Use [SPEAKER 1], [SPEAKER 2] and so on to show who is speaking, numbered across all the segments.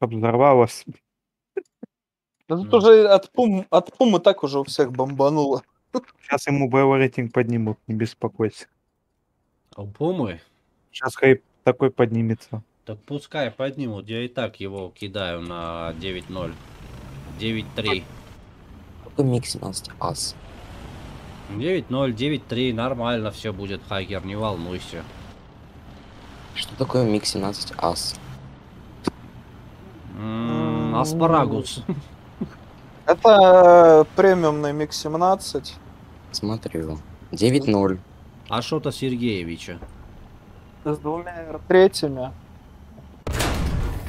[SPEAKER 1] Чтоб взорвалось.
[SPEAKER 2] Да тут уже от пум, от пум и так уже у всех бомбануло.
[SPEAKER 1] Сейчас ему БЛ рейтинг поднимут, не беспокойся.
[SPEAKER 3] А Пумы?
[SPEAKER 1] Сейчас хайп такой поднимется.
[SPEAKER 3] Так пускай поднимут, я и так его кидаю на 9-0. 9-3.
[SPEAKER 4] Какой миг 17 ас?
[SPEAKER 3] 9-0, 9-3, нормально все будет, хакер, не волнуйся.
[SPEAKER 4] Что такое миг 17 ас?
[SPEAKER 3] М, Аспарагус.
[SPEAKER 2] Это премиумный миг 17.
[SPEAKER 4] Смотрю. 9-0.
[SPEAKER 3] Ашота Сергеевича.
[SPEAKER 2] С двумя третьими.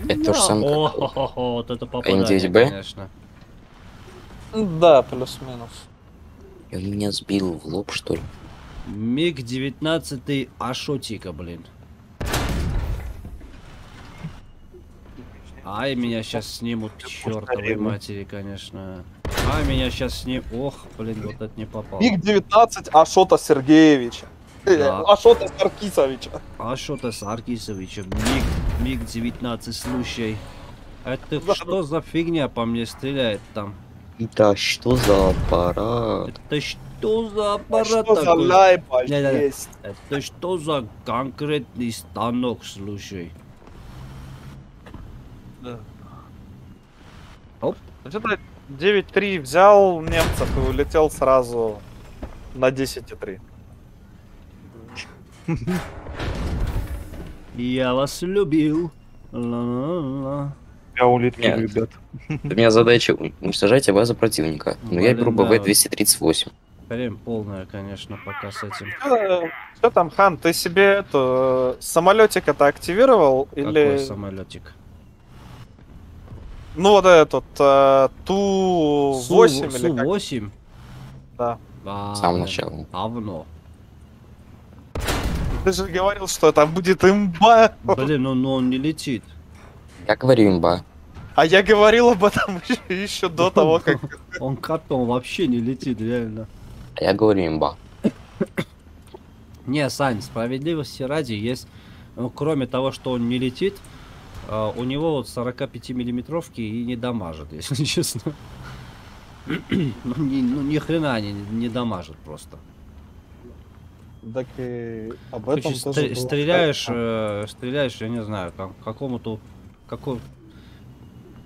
[SPEAKER 4] Это то же самое,
[SPEAKER 3] О,
[SPEAKER 4] как
[SPEAKER 3] вот это попадание,
[SPEAKER 4] М9Б?
[SPEAKER 3] конечно.
[SPEAKER 2] Да, плюс-минус.
[SPEAKER 4] И он меня сбил в лоб, что ли?
[SPEAKER 3] Миг 19 Ашотика, блин. Ай, меня сейчас снимут к чертовой матери, конечно. Ай, меня сейчас снимут. Ох, блин, вот это не попало.
[SPEAKER 2] Миг 19 Ашота Сергеевича. Э,
[SPEAKER 3] Да.
[SPEAKER 2] Ашота Саркисовича.
[SPEAKER 3] Ашота Саркисовича, миг, миг 19, слушай. Это
[SPEAKER 2] Да,
[SPEAKER 3] что за фигня по мне стреляет там?
[SPEAKER 4] Да что за аппарат?
[SPEAKER 3] Это что за аппарат
[SPEAKER 2] Что за
[SPEAKER 3] такой?
[SPEAKER 2] лайба
[SPEAKER 3] Да-да-да.
[SPEAKER 2] есть?
[SPEAKER 3] Это что за конкретный станок, слушай?
[SPEAKER 2] Где-то 9-3 взял немцев и улетел сразу на 10-3.
[SPEAKER 3] Я вас любил. Ла-ла-ла.
[SPEAKER 1] Я улитки
[SPEAKER 4] Нет.
[SPEAKER 1] любят.
[SPEAKER 4] У меня задача уничтожать базу противника. Но я беру
[SPEAKER 3] да.
[SPEAKER 4] БВ-238.
[SPEAKER 3] Хрень полная, конечно, пока с этим.
[SPEAKER 2] Что там, Хан, ты себе это самолетик это активировал
[SPEAKER 3] Какой
[SPEAKER 2] или
[SPEAKER 3] самолетик?
[SPEAKER 2] Ну вот этот э, Ту-8 или как?
[SPEAKER 3] Су-8?
[SPEAKER 2] Да.
[SPEAKER 4] С самого
[SPEAKER 3] блин,
[SPEAKER 4] начала.
[SPEAKER 3] Говно.
[SPEAKER 2] Ты же говорил, что это будет имба.
[SPEAKER 3] Блин, ну, ну он не летит.
[SPEAKER 4] Я говорю имба.
[SPEAKER 2] А я говорил об этом еще до того, как...
[SPEAKER 3] Он котом вообще не летит, реально.
[SPEAKER 4] А я говорю имба.
[SPEAKER 3] Не, Сань, справедливости ради есть, ну, кроме того, что он не летит, а, у него вот 45 миллиметровки и не дамажит, если честно. ну, ни, ну, ни хрена не, не дамажит просто.
[SPEAKER 2] Так и об
[SPEAKER 3] Короче,
[SPEAKER 2] этом тоже
[SPEAKER 3] стр-
[SPEAKER 2] было
[SPEAKER 3] стреляешь, э, стреляешь, я не знаю, там, какому-то, какой,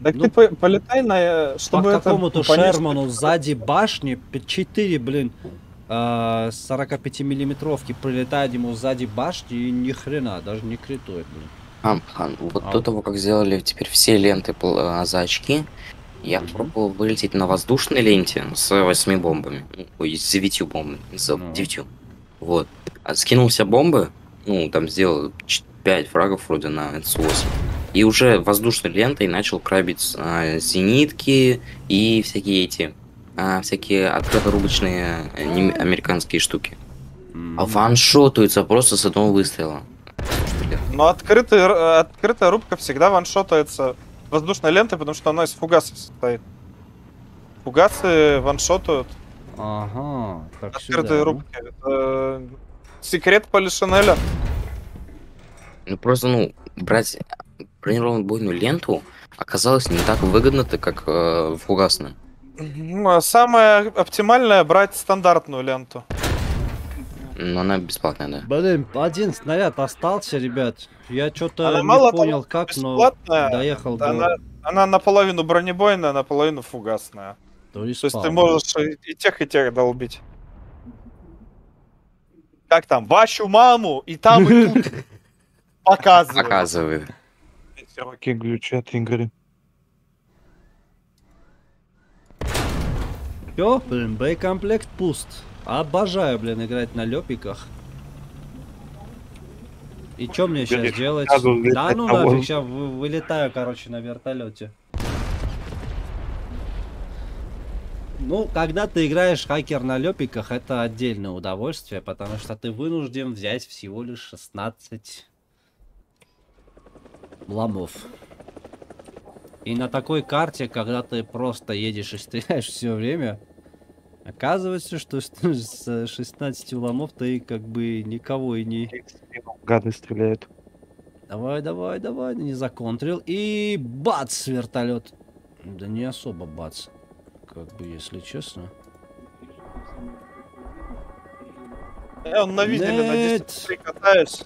[SPEAKER 2] Так
[SPEAKER 3] ну,
[SPEAKER 2] ты по- полетай на... Чтобы
[SPEAKER 3] по какому-то
[SPEAKER 2] понять,
[SPEAKER 3] Шерману сзади башни 4, блин, э, 45 миллиметровки прилетает ему сзади башни и ни хрена, даже не критует, блин.
[SPEAKER 4] Хан, хан, вот
[SPEAKER 3] А
[SPEAKER 4] до того, как сделали теперь все ленты а, за очки, я пробовал вылететь на воздушной ленте с восьми бомбами. Ну, Ой, с девятью бомбами. С
[SPEAKER 3] Ну.
[SPEAKER 4] девятью. Вот. А скинул все бомбы, ну, там сделал 5 фрагов вроде на С8. И уже воздушной лентой начал крабить а, зенитки и всякие эти, а, всякие открыторубочные э, американские штуки.
[SPEAKER 3] М.
[SPEAKER 4] А ваншотаются просто с одного выстрела.
[SPEAKER 2] Но открытый, р- э, открытая рубка всегда ваншотается воздушной лентой, потому что она из фугасов состоит. Фугасы ваншотают
[SPEAKER 3] Ага, так
[SPEAKER 2] открытые
[SPEAKER 3] сюда,
[SPEAKER 2] рубки. Это секрет Полишинеля.
[SPEAKER 4] Ну просто, ну, брать бронированную бойную ленту оказалось не так выгодно-то, как э, фугасную.
[SPEAKER 2] Ну, а Самое оптимальное брать стандартную ленту.
[SPEAKER 4] Но она бесплатная, да.
[SPEAKER 3] Блин, один снаряд остался, ребят. Я что-то не
[SPEAKER 2] мало того,
[SPEAKER 3] понял, как, но доехал до...
[SPEAKER 2] Она, она наполовину бронебойная, наполовину фугасная. То есть
[SPEAKER 3] респауна.
[SPEAKER 2] ты можешь и и тех, и тех долбить. Как там? Вашу маму и там, и тут показывают.
[SPEAKER 4] Оказывает.
[SPEAKER 1] Серваки глючат игры.
[SPEAKER 3] Всё, блин, боекомплект пуст. Обожаю, блин, играть на лёпиках. И чё мне сейчас делать?
[SPEAKER 1] сразу
[SPEAKER 3] Да ну
[SPEAKER 1] на
[SPEAKER 3] нафиг, сейчас вылетаю, короче, на вертолете. Ну, когда ты играешь хакер на лёпиках, это отдельное удовольствие, потому что ты вынужден взять всего лишь 16 ломов. И на такой карте, когда ты просто едешь и стреляешь все время, оказывается, что с с 16 ломов ты как бы никого и не...
[SPEAKER 1] Гады стреляют.
[SPEAKER 3] Давай, давай, давай. Не законтрил. И бац, вертолет. Да не особо бац. Как бы, если честно.
[SPEAKER 2] Я он на видели на
[SPEAKER 3] Нет.
[SPEAKER 2] 10 катаюсь.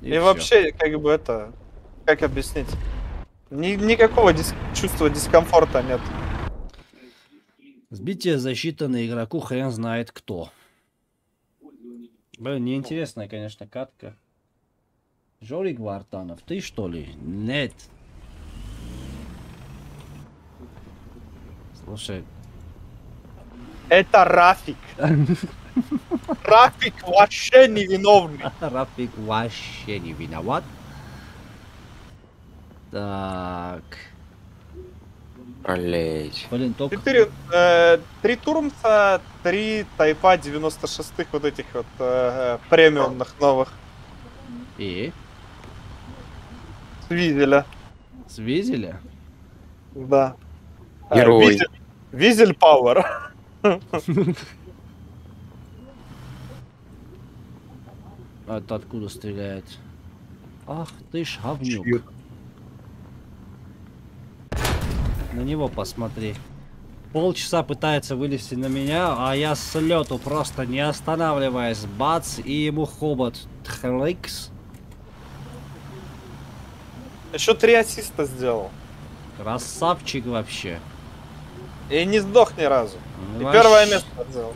[SPEAKER 2] И,
[SPEAKER 3] всё.
[SPEAKER 2] вообще, как бы это... Как объяснить? Ни- никакого дис- чувства дискомфорта нет.
[SPEAKER 3] Сбитие защиты на игроку хрен знает кто. Блин, неинтересная, конечно, катка. Жорик Вартанов, ты что ли? Нет. Слушай,
[SPEAKER 2] Это Рафик. Рафик вообще невиновный.
[SPEAKER 3] Рафик вообще не виноват. Так.
[SPEAKER 4] Блять.
[SPEAKER 3] Блин, только...
[SPEAKER 2] Четыре, э, три Турмса, три Тайпа 96-х вот этих вот э, премиумных новых.
[SPEAKER 3] И?
[SPEAKER 2] С Визеля. Да. Э,
[SPEAKER 4] Герой.
[SPEAKER 2] Визель, Визель Пауэр.
[SPEAKER 3] А Это откуда стреляет? Ах ты ж говнюк. На него посмотри. Полчаса пытается вылезти на меня, а я с лету просто не останавливаясь. Бац, и ему хобот. Тхликс.
[SPEAKER 2] Еще три ассиста сделал.
[SPEAKER 3] Красавчик вообще.
[SPEAKER 2] И не сдох ни разу. И
[SPEAKER 3] Ваш-
[SPEAKER 2] первое место взял.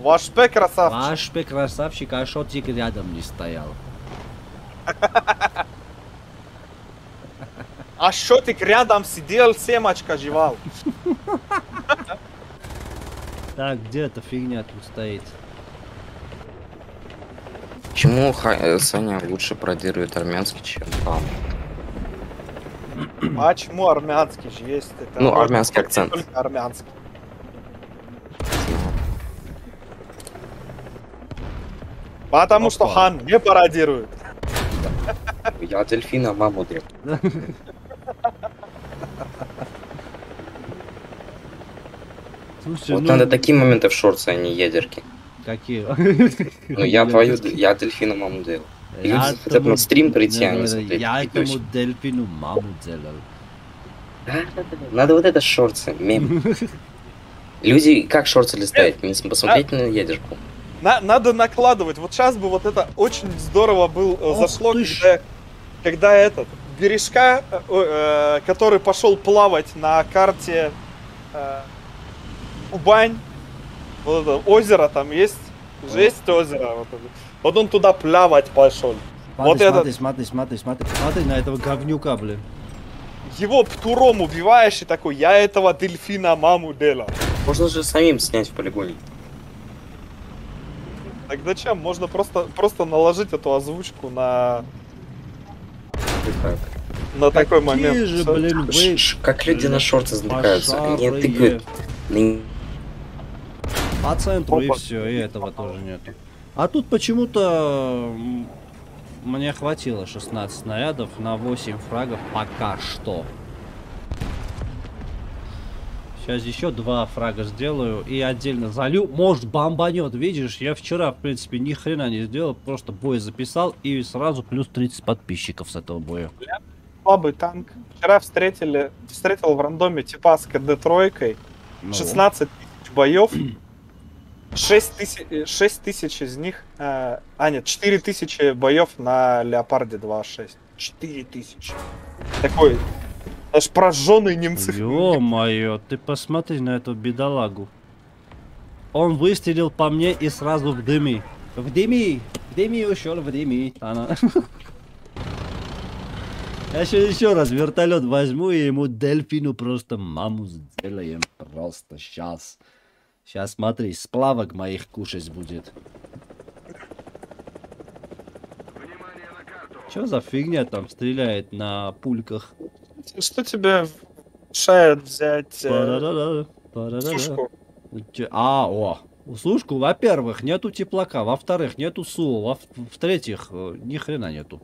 [SPEAKER 2] Ваш П красавчик.
[SPEAKER 3] Ваш пе красавчик, а шотик рядом не стоял.
[SPEAKER 2] А Шотик рядом сидел, семочка жевал.
[SPEAKER 3] Так, где эта фигня тут стоит?
[SPEAKER 4] Почему Саня лучше продирует армянский, чем Пам?
[SPEAKER 2] А чему армянский же есть? Это
[SPEAKER 4] Ну, армянский акцент.
[SPEAKER 2] Только армянский. Потому что
[SPEAKER 3] Опа.
[SPEAKER 2] хан не пародирует.
[SPEAKER 4] Я дельфина маму дрел.
[SPEAKER 3] Слушай,
[SPEAKER 4] Вот
[SPEAKER 3] ну,
[SPEAKER 4] надо такие моменты в шорце, а не ядерки.
[SPEAKER 3] Какие?
[SPEAKER 4] Ну я твою, я дельфина маму делал. Люди
[SPEAKER 3] Я
[SPEAKER 4] хотят на стрим прийти, а не смотреть
[SPEAKER 3] Я этому дельфину маму делал.
[SPEAKER 4] Надо вот это шорцы, мем. Люди как шорцы листают? Не посмотреть на ядерку.
[SPEAKER 2] На- надо накладывать. Вот сейчас бы вот это очень здорово был, э, зашло, когда, когда этот бережка, э, э, который пошел плавать на карте э, Кубань, вот это озеро там есть, же есть озеро. Вот, вот он туда плавать пошел.
[SPEAKER 3] Смотри,
[SPEAKER 2] Вот этот-
[SPEAKER 3] смотри, смотри, смотри, смотри, смотри на этого говнюка, блин.
[SPEAKER 2] Его птуром убиваешь и такой, я этого дельфина маму делал.
[SPEAKER 4] Можно же самим снять в полигоне.
[SPEAKER 2] Так зачем? Можно просто, просто наложить эту озвучку на,
[SPEAKER 4] как?
[SPEAKER 2] на такой
[SPEAKER 3] Какие
[SPEAKER 2] момент.
[SPEAKER 3] же, блин, вы
[SPEAKER 4] Ш- ш- Как люди на шорты затыкаются. Они тыкают. на-
[SPEAKER 3] По центру и
[SPEAKER 2] Опа.
[SPEAKER 3] все, и этого тоже нету. А тут почему-то мне хватило 16 снарядов на 8 фрагов пока что. Сейчас еще два фрага сделаю и отдельно залю. Может бомбанет, видишь? Я вчера, в принципе, ни хрена не сделал, просто бой записал и сразу плюс 30 подписчиков с этого боя.
[SPEAKER 2] слабый танк. Вчера встретили, встретил в рандоме типа с КД тройкой.
[SPEAKER 3] Ну,
[SPEAKER 2] 16 тысяч боев. 6 тысяч, э, 6 тысяч из них... э, а, нет, 4 тысячи боев на Леопарде 2.6. 4 тысячи. Такой... Аж прожженный немцы.
[SPEAKER 3] Ё-моё, ты посмотри на эту бедолагу. Он выстрелил по мне и сразу в дыми. В дыми! В дыми ушел, в дыми. Она. Я сейчас еще раз вертолет возьму и ему дельфину просто маму сделаем. Просто сейчас. Сейчас смотри, сплавок моих кушать будет. Что за фигня там стреляет на пульках?
[SPEAKER 2] Что тебе мешает взять э, сушку?
[SPEAKER 3] А, о, сушку, во-первых, нету теплака, во-вторых, нету СУ, во- в-третьих, э, ни хрена нету.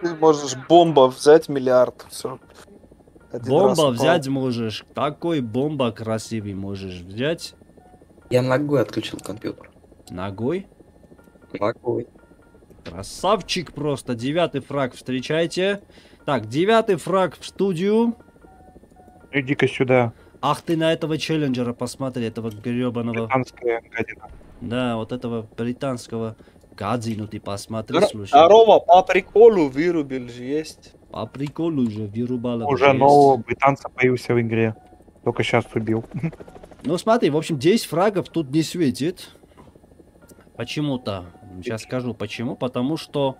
[SPEAKER 2] Ты можешь бомба взять миллиард. Все.
[SPEAKER 3] Бомба взять можешь, такой бомба красивый можешь взять
[SPEAKER 4] Я ногой отключил компьютер.
[SPEAKER 3] ногой.
[SPEAKER 4] Ногой.
[SPEAKER 3] Красавчик просто. Девятый фраг встречайте. Так, девятый фраг в студию.
[SPEAKER 1] Иди-ка сюда.
[SPEAKER 3] Ах ты на этого челленджера посмотри, этого гребаного.
[SPEAKER 1] Британская гадина.
[SPEAKER 3] Да, вот этого британского гадину ты посмотри,
[SPEAKER 2] Здор-
[SPEAKER 3] слушай.
[SPEAKER 2] Здорово, по приколу вырубил же есть.
[SPEAKER 3] По приколу же вырубала.
[SPEAKER 1] Уже нового британца появился в игре. Только сейчас убил.
[SPEAKER 3] Ну смотри, в общем, 10 фрагов тут не светит. Почему-то. Сейчас скажу почему. Потому что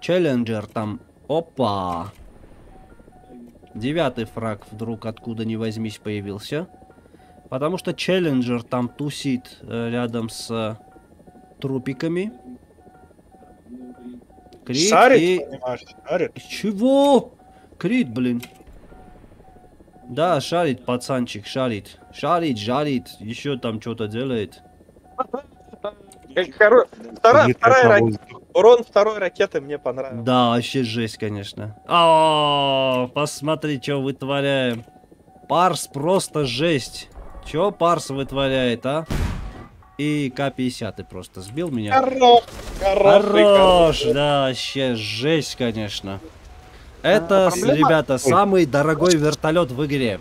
[SPEAKER 3] челленджер там... Опа! Девятый фраг вдруг откуда ни возьмись появился. Потому что челленджер там тусит э, рядом с э, трупиками. Крит
[SPEAKER 2] Шарит,
[SPEAKER 3] и-
[SPEAKER 2] понимаешь, шарит.
[SPEAKER 3] чего? Крит, блин. Да, шарит, пацанчик, шарит. Шарит, жарит, еще там что-то делает.
[SPEAKER 2] Хоро- Вторая, вторая
[SPEAKER 1] на
[SPEAKER 2] ра-
[SPEAKER 1] воздух.
[SPEAKER 2] урон второй ракеты мне понравился.
[SPEAKER 3] Да, вообще жесть, конечно. О, посмотри, что вытворяем. Парс просто жесть. Че Парс вытворяет, а? И К-50 просто сбил меня.
[SPEAKER 2] Хорош,
[SPEAKER 3] Хорош,
[SPEAKER 2] хороший.
[SPEAKER 3] да, вообще жесть, конечно. Это,
[SPEAKER 2] А,
[SPEAKER 3] ребята, самый дорогой вертолет в игре.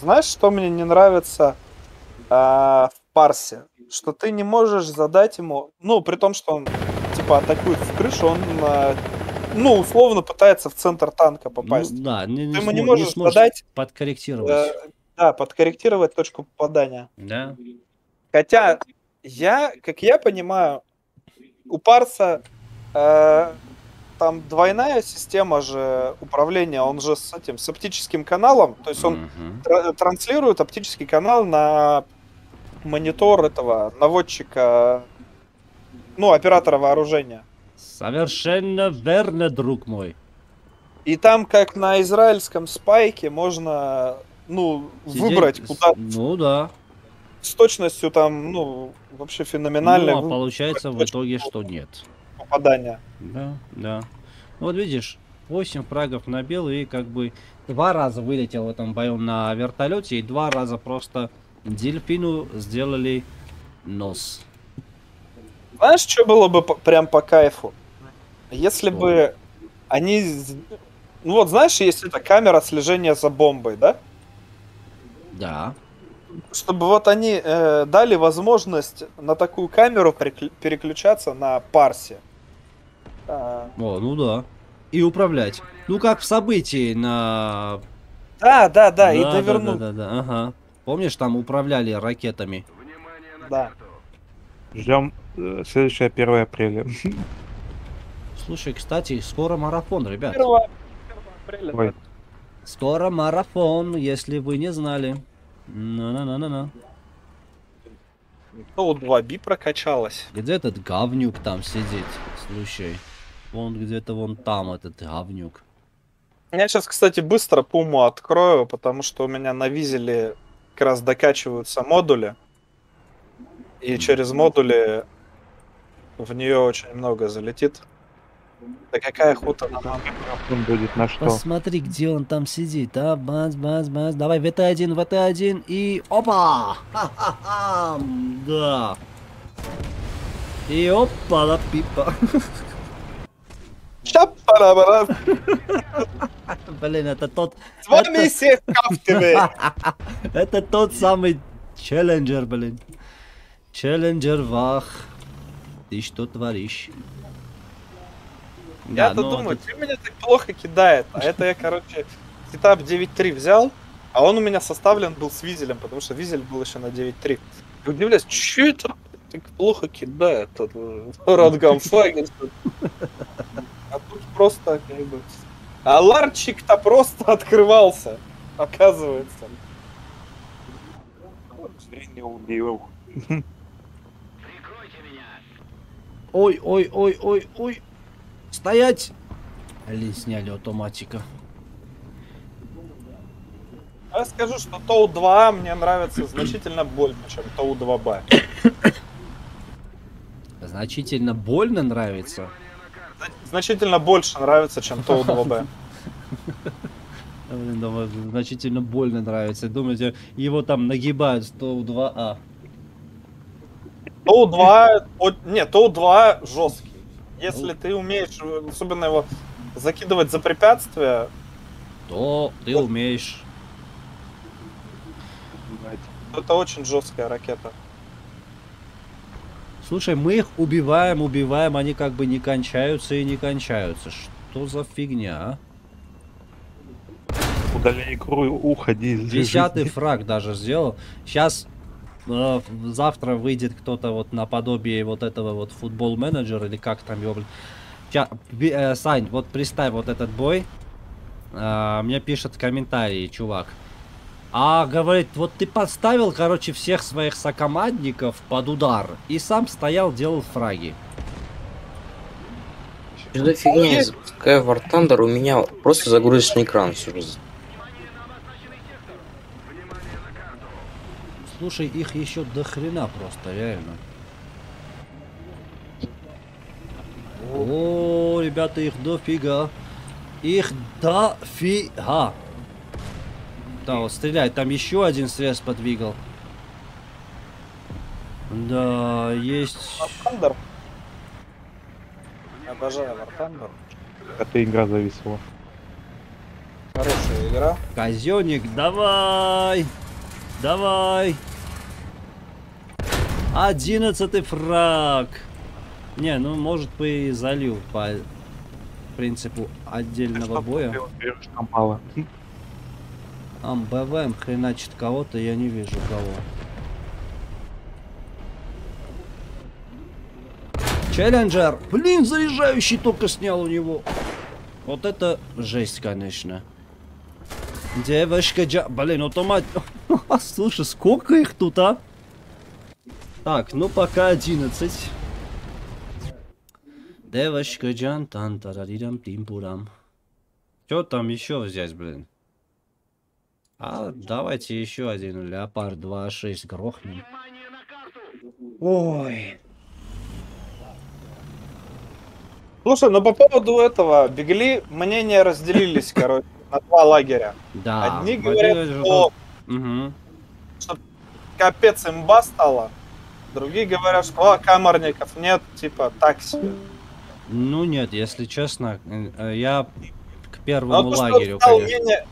[SPEAKER 2] Знаешь, что мне не нравится а, в парсе? Что ты не можешь задать ему, ну, при том, что он, типа, атакует в крышу, он, а, ну, условно пытается в центр танка попасть.
[SPEAKER 3] Ну, да, не, не
[SPEAKER 2] ты ему не можешь
[SPEAKER 3] сможешь
[SPEAKER 2] задать,
[SPEAKER 3] подкорректировать.
[SPEAKER 2] э, да, подкорректировать точку попадания.
[SPEAKER 3] Да.
[SPEAKER 2] Хотя, я, как я понимаю, у парса э, там двойная система же управления, он же с этим, с оптическим каналом, то есть он тра- транслирует оптический канал на монитор этого наводчика, ну, оператора вооружения.
[SPEAKER 3] Совершенно верно, друг мой.
[SPEAKER 2] И там, как на израильском спайке, можно, ну,
[SPEAKER 3] Сидеть
[SPEAKER 2] выбрать, куда
[SPEAKER 3] Ну да.
[SPEAKER 2] С точностью там, ну, вообще феноменальное
[SPEAKER 3] Ну, а получается в итоге, что нет.
[SPEAKER 2] попадания.
[SPEAKER 3] Да, да. Ну, Вот видишь, 8 фрагов набил и как бы два раза вылетел в этом бою на вертолете и два раза просто дельфину сделали нос.
[SPEAKER 2] Знаешь, что было бы по- прям по кайфу? Если
[SPEAKER 3] Что?
[SPEAKER 2] бы они... Ну вот, знаешь, есть эта камера слежения за бомбой, да?
[SPEAKER 3] Да.
[SPEAKER 2] Чтобы вот они э, дали возможность на такую камеру переключаться на парсе. А,
[SPEAKER 3] О, ну да. И управлять. Ну как в событии на...
[SPEAKER 2] да, да, да, и
[SPEAKER 3] да,
[SPEAKER 2] довернуть.
[SPEAKER 3] Да, да, да, ага. Помнишь, там управляли ракетами?
[SPEAKER 2] Да.
[SPEAKER 1] Ждем э, следующее 1 апреля.
[SPEAKER 3] Слушай, кстати, скоро марафон, ребят.
[SPEAKER 2] Первое- первое апреля,
[SPEAKER 1] Ой.
[SPEAKER 2] да.
[SPEAKER 3] Скоро марафон, если вы не знали. На-на-на-на-на.
[SPEAKER 2] Ну, вот 2B прокачалась.
[SPEAKER 3] Где этот говнюк там сидит? Слушай, он где-то вон там, этот говнюк.
[SPEAKER 2] Я сейчас, кстати, быстро пуму открою, потому что у меня на визеле как раз докачиваются модули. И через модули в нее очень много залетит. Да какая охота на маму.
[SPEAKER 1] Он будет на что?
[SPEAKER 3] Посмотри, где он там сидит, а? Бац, бац, бац. Давай, ВТ-1, ВТ-1 и... Опа! Ха-ха-ха! Да. И опа, la пипа.
[SPEAKER 2] Ща-пара-бара.
[SPEAKER 3] Блин, это тот...
[SPEAKER 2] С вами
[SPEAKER 3] Это-. Это тот самый челленджер, блин. Челленджер Вах. Ты что творишь? Да,
[SPEAKER 2] Я-то
[SPEAKER 3] ну,
[SPEAKER 2] думаю,
[SPEAKER 3] тут-
[SPEAKER 2] ты меня так плохо кидает. А это я, короче, сетап 9.3 взял, а он у меня составлен был с визелем, потому что визель был еще на 9.3. И удивляюсь, что это так плохо кидает этот э, Радгамфагер? А тут просто как бы... А ларчик-то просто открывался, оказывается.
[SPEAKER 1] Зрение убил.
[SPEAKER 3] Ой, ой, ой, ой, ой. Стоять! Блин, сняли автоматика.
[SPEAKER 2] Я скажу, что Тоу 2 мне нравится значительно больше, чем Тоу 2Б.
[SPEAKER 3] Значительно больно нравится.
[SPEAKER 2] Значительно больше нравится, чем Тоу 2Б.
[SPEAKER 3] А, Блин, да, вот значительно больно нравится. Думаете, его там нагибают 102А.
[SPEAKER 2] Тоу 2... о- Не, Тоу 2 жесткий. Если ты умеешь, особенно его закидывать за препятствия,
[SPEAKER 3] То ты умеешь.
[SPEAKER 2] то это очень жесткая ракета.
[SPEAKER 3] Слушай, мы их убиваем, убиваем, они как бы не кончаются и не кончаются. Что за фигня, а?
[SPEAKER 1] Удаляй игру и уходи из
[SPEAKER 3] Десятый фраг даже сделал. Сейчас завтра выйдет кто-то вот наподобие вот этого вот футбол менеджер или как там его. блин. Э, Сань, вот представь вот этот бой. А, мне пишет в комментарии, чувак. А говорит, вот ты подставил, короче, всех своих сокомандников под удар и сам стоял, делал фраги.
[SPEAKER 4] Что за фигня? Запускаю War Thunder, у меня просто загрузочный экран все
[SPEAKER 3] Слушай, их еще до хрена просто, реально. О, ребята, их дофига. Их дофига. Да, вот стреляет. Там еще один срез подвигал. Да, есть...
[SPEAKER 2] Thunder. Обожаю Thunder.
[SPEAKER 1] Эта игра зависела.
[SPEAKER 2] Хорошая игра.
[SPEAKER 3] Казенник, давай! Давай! Одиннадцатый фраг! Не, ну может бы и залил по принципу отдельного боя.
[SPEAKER 1] мало?
[SPEAKER 3] Ам, БВМ хреначит кого-то, я не вижу кого. Челленджер! Блин, заряжающий только снял у него. Вот это жесть, конечно. Девочка Джа... Блин, автомат... Слушай, сколько их тут, а? Так, ну пока 11. Девочка Джан тан тарарирам тим пурам. Что там еще взять, блин? А давайте еще один Леопард 2.6 грохнем. Ой.
[SPEAKER 2] Слушай, ну по поводу этого бегли мнения разделились, короче, на два лагеря.
[SPEAKER 3] Да.
[SPEAKER 2] Одни говорят, что капец имба стала, другие говорят, что а, камерников нет, типа так себе.
[SPEAKER 3] Ну нет, если честно, э, э, я к
[SPEAKER 2] Но
[SPEAKER 3] первому
[SPEAKER 2] то, что он
[SPEAKER 3] лагерю, конечно.
[SPEAKER 2] менее-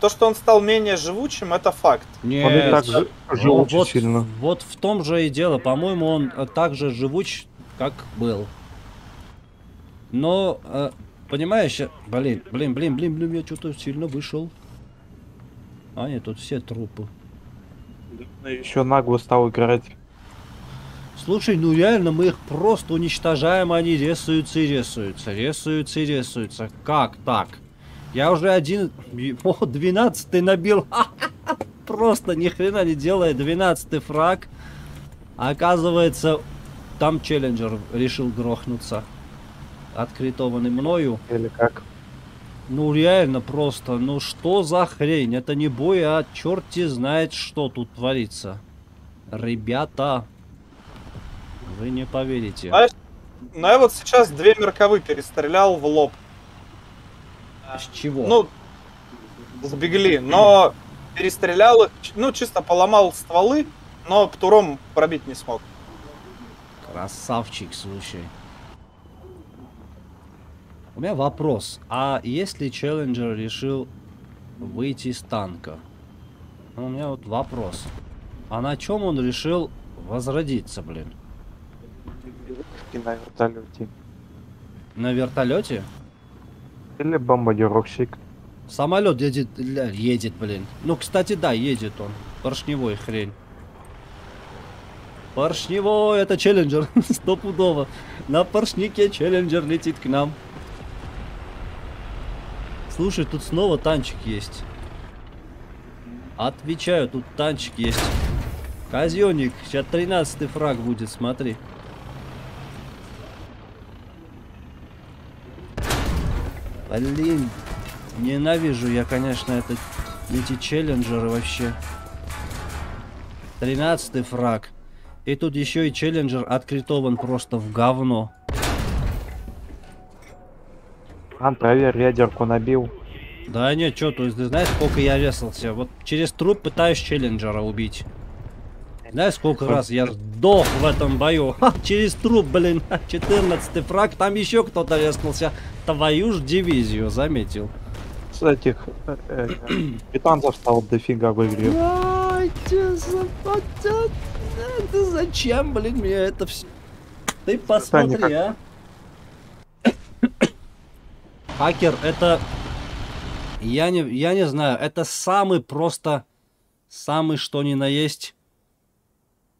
[SPEAKER 2] то, что он стал менее живучим, это факт.
[SPEAKER 1] Он и
[SPEAKER 3] Нет,
[SPEAKER 1] так же
[SPEAKER 3] ну, вот,
[SPEAKER 1] сильно.
[SPEAKER 3] вот в том же и дело. По-моему, он э, так же живуч, как был. Но, понимаешь, блин, блин, блин, блин, блин, я что-то сильно вышел. А нет, тут все трупы.
[SPEAKER 1] Еще нагло стал играть.
[SPEAKER 3] Слушай, ну реально мы их просто уничтожаем, они ресаются и ресаются, ресаются и ресаются. Как так? Я уже один, о, 12 набил. Просто ни хрена не делая 12 фраг. Оказывается, там челленджер решил грохнуться. Откритованный мною.
[SPEAKER 1] Или как?
[SPEAKER 3] Ну реально просто, ну что за хрень? Это не бой, а черти знает, что тут творится. Ребята, вы не поверите.
[SPEAKER 2] Знаешь, Ну я вот сейчас две мерковы перестрелял в лоб.
[SPEAKER 3] С чего?
[SPEAKER 2] Ну, сбегли, но перестрелял их, ну, чисто поломал стволы, но птуром пробить не смог.
[SPEAKER 3] Красавчик, слушай. У меня вопрос. А если Челленджер решил выйти из танка? Ну, У меня вот вопрос. А на чем он решил возродиться, блин?
[SPEAKER 1] И на вертолете.
[SPEAKER 3] На вертолете?
[SPEAKER 1] Или бомбардировщик.
[SPEAKER 3] Самолет едет, едет, блин. Ну, кстати, да, едет он. Поршневой хрень. Поршневой, это Челленджер, стопудово. На поршнике Челленджер летит к нам. Слушай, тут снова танчик есть. Отвечаю, тут танчик есть. Казённик, сейчас 13 фраг будет, смотри. Блин, ненавижу я, конечно, это, эти челленджеры вообще. 13 фраг. И тут еще и челленджер откритован просто в говно.
[SPEAKER 1] Ан, проверь, ядерку набил.
[SPEAKER 3] Да нет, что, то есть ты знаешь, сколько я весился? Вот через труп пытаюсь челленджера убить. Знаешь, сколько раз я сдох в этом бою? Ха, через труп, блин. 14 фраг, там еще кто-то резнулся. Твою ж дивизию, заметил.
[SPEAKER 1] Кстати, х- э, э, британцев стало дофига в игре.
[SPEAKER 3] Это- зачем, блин, мне это все? Ты посмотри, а. Хакер, это... Я не, я не знаю, это самый просто, самый что ни на есть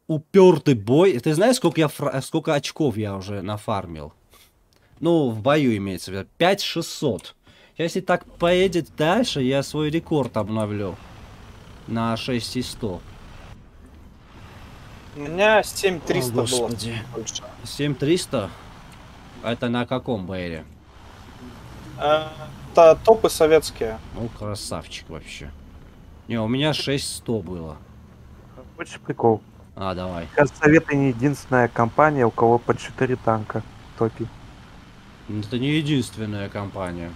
[SPEAKER 3] упертый бой. Ты знаешь, сколько, я, фра- сколько очков я уже нафармил? Ну, в бою имеется в виду. 5600. Если так поедет дальше, я свой рекорд обновлю на 6100.
[SPEAKER 2] У меня 7300
[SPEAKER 3] О,
[SPEAKER 2] было.
[SPEAKER 3] господи.
[SPEAKER 2] больше.
[SPEAKER 3] 7300? А Это на каком бэре?
[SPEAKER 2] Э, Это топы советские.
[SPEAKER 3] Ну, красавчик вообще. Не, у меня 6100 было.
[SPEAKER 1] Хочешь прикол?
[SPEAKER 3] А, давай.
[SPEAKER 1] Сейчас Совет не единственная компания, у кого по 4 танка в топе.
[SPEAKER 3] Ну, Это не единственная компания.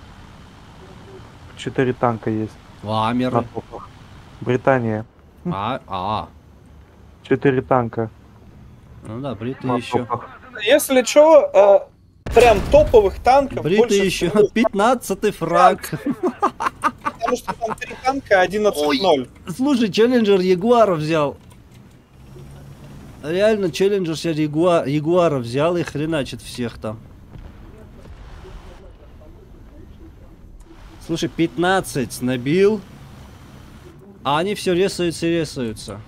[SPEAKER 1] 4 танка есть
[SPEAKER 3] Ламеры.
[SPEAKER 1] Британия.
[SPEAKER 3] А, а.
[SPEAKER 1] 4 танка
[SPEAKER 3] Ну да, бриты
[SPEAKER 1] на
[SPEAKER 3] еще.
[SPEAKER 1] топах.
[SPEAKER 2] Если что, прям топовых танков
[SPEAKER 3] Бриты
[SPEAKER 2] больше
[SPEAKER 3] еще.
[SPEAKER 2] всего,
[SPEAKER 3] 15 фраг.
[SPEAKER 2] потому что там три танка 11-0.
[SPEAKER 3] Слушай, Челленджер Ягуара взял. Реально, Челленджер себе Ягуа- Ягуара взял и хреначит всех там. Слушай, 15 набил. А они все ресаются и ресаются.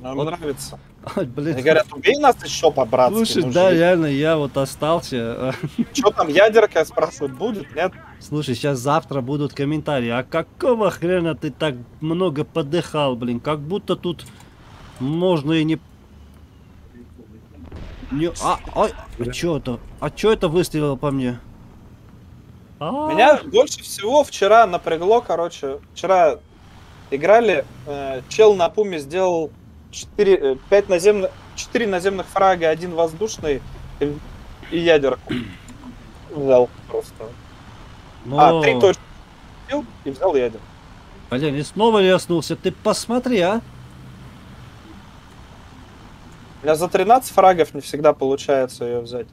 [SPEAKER 2] Нам
[SPEAKER 3] Вот.
[SPEAKER 2] нравится.
[SPEAKER 3] Ой, блин.
[SPEAKER 2] Они говорят, убей нас еще по-братски.
[SPEAKER 3] Слушай,
[SPEAKER 2] мужик».
[SPEAKER 3] да, реально, я вот остался.
[SPEAKER 2] Что там, ядерка, спрашивают, будет? Нет?
[SPEAKER 3] Слушай, сейчас завтра будут комментарии. А какого хрена ты так много подыхал, блин? Как будто тут можно и не... не... А, ой, а чё это? А чё это выстрелило по мне? А,
[SPEAKER 2] Меня больше всего вчера напрягло, короче, вчера играли, э, чел на пуме сделал 4, 5 наземных, 4 наземных фрага, один воздушный и, и ядерку взял просто.
[SPEAKER 3] но...
[SPEAKER 2] А, три точки купил и взял ядер.
[SPEAKER 3] Блин, и снова леснулся. Ты посмотри, а?
[SPEAKER 2] У меня за 13 фрагов не всегда получается ее взять.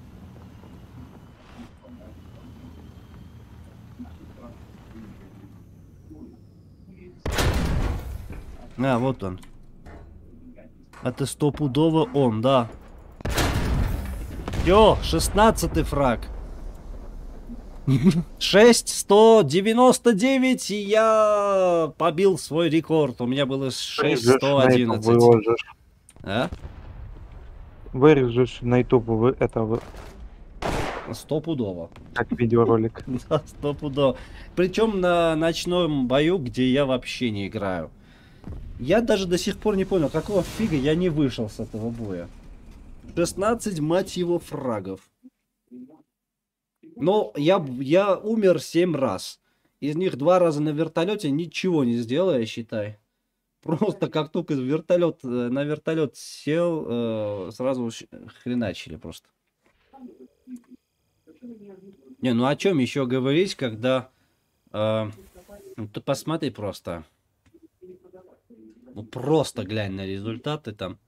[SPEAKER 3] А, вот он. Это стопудово он, да. Йо, 16 фраг. 6, 199, и я побил свой рекорд. У меня было 6,
[SPEAKER 1] Вырежешь на YouTube
[SPEAKER 3] 111.
[SPEAKER 1] выложишь.
[SPEAKER 3] А?
[SPEAKER 1] Вырежешь на YouTube вы- это вы-
[SPEAKER 3] Стопудово.
[SPEAKER 1] как видеоролик.
[SPEAKER 3] Да, стопудово. Причем на ночном бою, где я вообще не играю. Я даже до сих пор не понял, какого фига я не вышел с этого боя. 16, мать его, фрагов. Но я, я умер 7 раз. Из них два раза на вертолете ничего не сделая, считай. Просто как только вертолет, э, на вертолет сел, э, сразу щ- хреначили просто. Не, ну о чем еще говорить, когда... э, ну ты посмотри просто. Ну просто глянь на результаты там.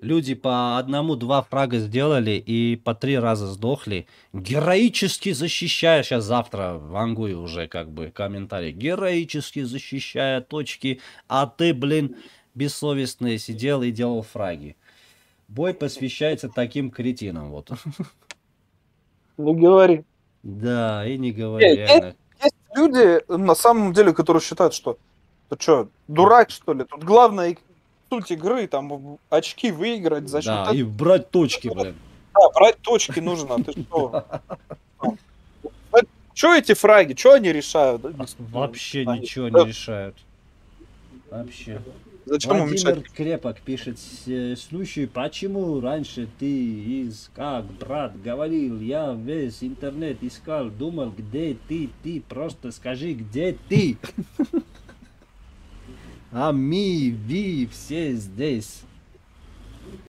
[SPEAKER 3] Люди по одному-два фрага сделали и по три раза сдохли. Героически защищая, сейчас завтра вангую уже как бы комментарий. Героически защищая точки, а ты, блин, бессовестный сидел и делал фраги. Бой посвящается таким кретинам, вот.
[SPEAKER 2] Не говори.
[SPEAKER 3] Да, и не говори, реально.
[SPEAKER 2] Есть люди, на самом деле, которые считают, что ты что, дурак, что ли? Тут главное суть игры, там, очки выиграть за счет
[SPEAKER 3] Да, и брать точки, блин.
[SPEAKER 2] Да, брать точки нужно, ты что? Что эти фраги, что они решают? Без-
[SPEAKER 3] Вообще ничего не решают. Вообще.
[SPEAKER 2] Зачем им
[SPEAKER 3] Владимир
[SPEAKER 2] мешать?
[SPEAKER 3] Крепок пишет, «Э, слушай, почему раньше ты из, как брат говорил, я весь интернет искал, думал, где ты, ты, просто скажи, где ты. А мы, вы все здесь.